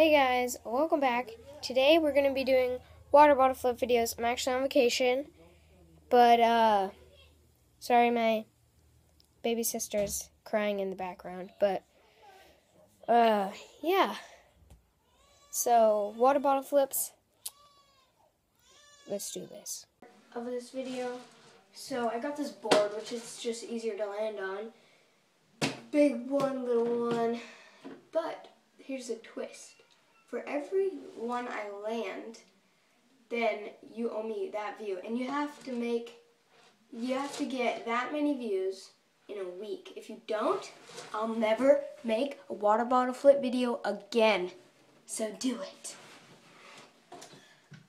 Hey guys, welcome back. Today we're going to be doing water bottle flip videos. I'm actually on vacation, but uh sorry my baby sister's crying in the background, but uh yeah. So, water bottle flips. Let's do this. Of this video. So, I got this board which is just easier to land on. Big one, little one. But here's a twist for every one I land, then you owe me that view. And you have to make, you have to get that many views in a week. If you don't, I'll never make a water bottle flip video again. So do it.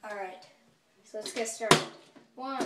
Alright, so let's get started. One,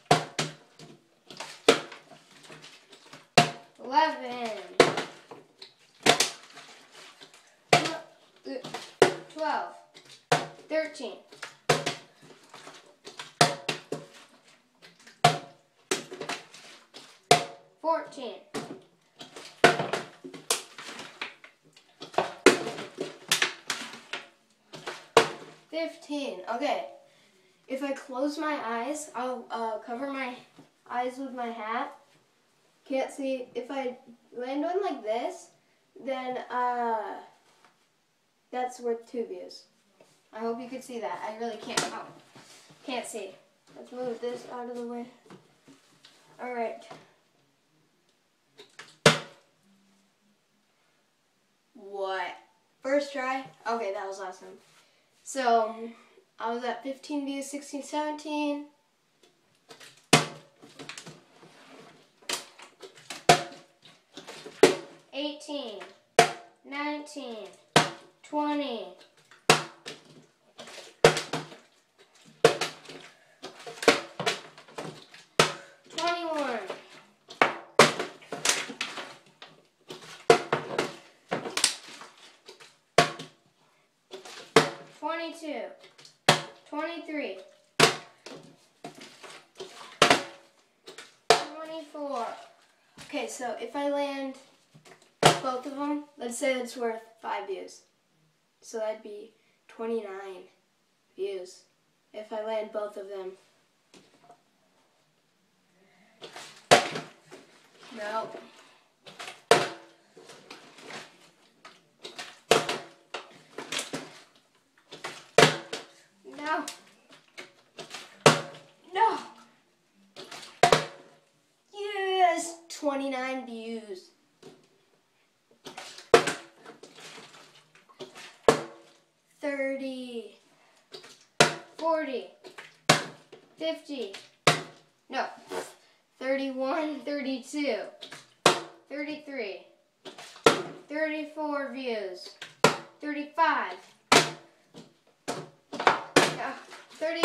Eleven, twelve, thirteen, fourteen, fifteen. Okay, if I close my eyes, I'll uh, cover my eyes with my hat can't see. If I land on like this, then uh, that's worth two views. I hope you could see that. I really can't. Oh, can't see. Let's move this out of the way. All right. What? First try? Okay, that was awesome. So, I was at 15 views, 16, 17. 18, 19, 20, 21, 22, 23, 24. Okay, so if I land both of them, let's say it's worth five views. So that'd be 29 views if I land both of them. No. No. No. Yes, 29 views. 30, 40, 50, no, 31, 32, 33, 34 views, 35, ah, 30,